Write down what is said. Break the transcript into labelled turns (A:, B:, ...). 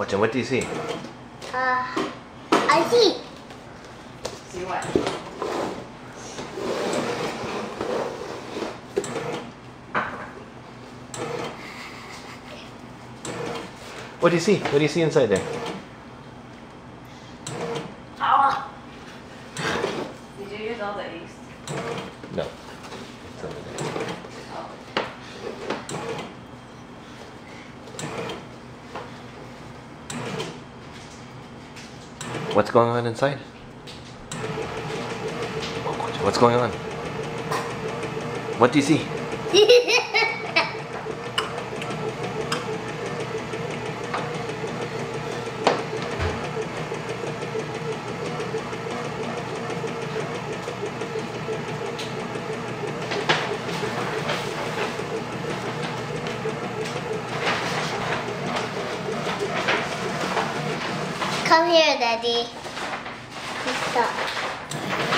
A: Watch and what do you see?
B: Uh, I see.
C: See what?
A: What do you see? What do you see inside there?
B: Oh,
C: Did you use all the yeast?
A: No. What's going on inside? What's going on? What do you see?
B: Come here, Daddy. Stop.